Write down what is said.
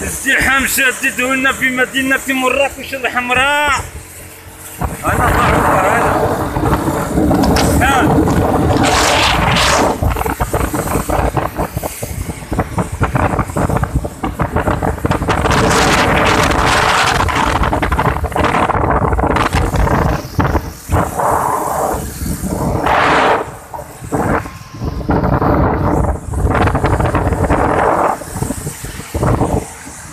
الازدحام شديد هنا في مدينة مراكش الحمراء.